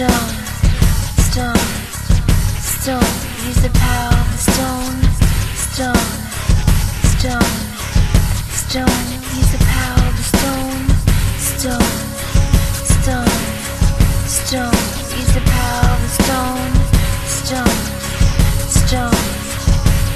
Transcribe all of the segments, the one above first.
Stone, stone, stone. Use the power of the stone. Stone, stone, stone. Use the power of the stone. Stone, stone, stone. Use the power of the stone. Stone, stone,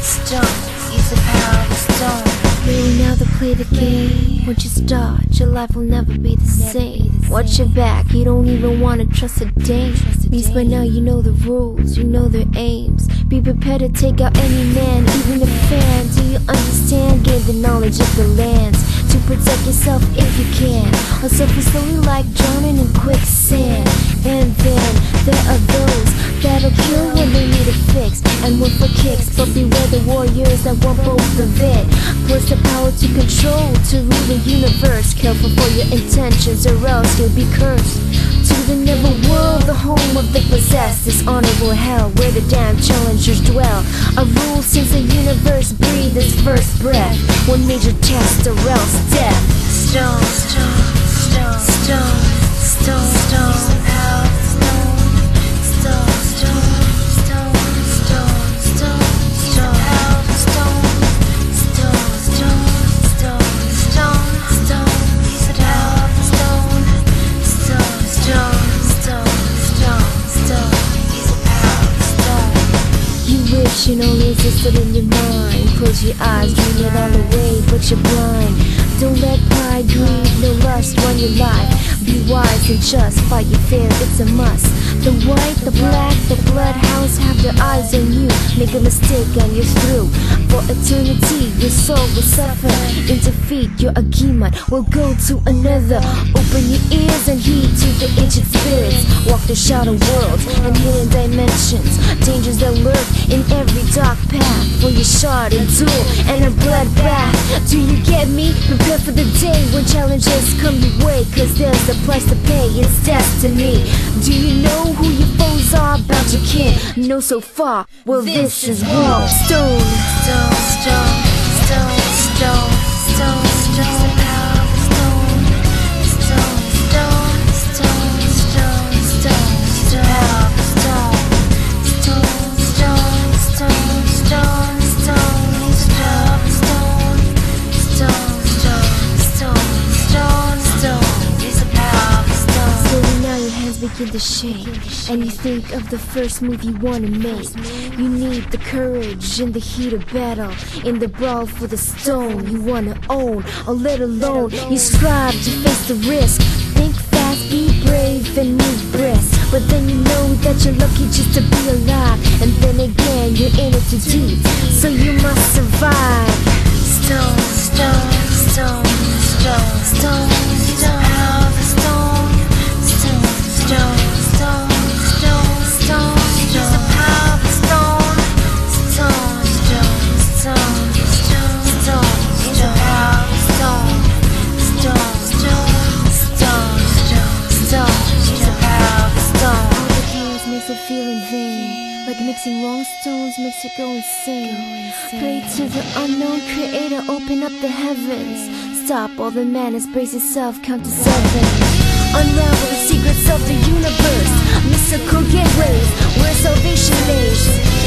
stone. Use the power of the stone. Ready now to play the game. Once you start, your life will never be the same. Watch your back, you don't even wanna trust a dame. Beast by now, you know the rules, you know their aims. Be prepared to take out any man, even a fan. Do you understand? Gain the knowledge of the lands to protect yourself if you can. Or suffer slowly like drowning in quicksand. And then there are those that'll kill when they need a fix and one for kicks. But beware the warriors that want both of it. Power to control, to rule the universe. Careful for your intentions, or else you'll be cursed. To the never world, the home of the possessed, this honorable hell where the damned challengers dwell. A rule since the universe breathed its first breath. One major test, or else death. Stone, stone, stone, stone, Only existed in your mind. Close your eyes, dream it all away, but you're blind. Don't let pride, greed, no lust run your life. Be wise and just fight your fear, it's a must. The white, the black, the bloodhounds have their eyes on you. Make a mistake and you're through. For eternity, your soul will suffer. In defeat, your agreement will go to another. Open your ears and heed to the ancient spirits. Walk the shadow worlds and hidden dimensions. Dangers that lurk in every dark path. For your shard and duel and a bloodbath. Do you get me? Prepare for the day when challenges come your way. Cause there's a price to pay, it's destiny. Do you know who your foes are? About your kin. Know so far. Well, this, is war. Stone. Stone, stone, stone, stone, stone, stone. Hands begin And you think of the first move you wanna make. You need the courage in the heat of battle In the brawl for the stone you wanna own. Or let alone you strive to face the risk. Think fast, be brave and move brisk. But then you know that you're lucky just to be alive. And then again you're in it too deep. So you must survive it feel in vain. Like mixing wrong stones makes you go insane. Pray to the unknown creator, open up the heavens. Stop all the madness, brace yourself, count to seven. Unravel the secrets of the universe. Mystical gateways where salvation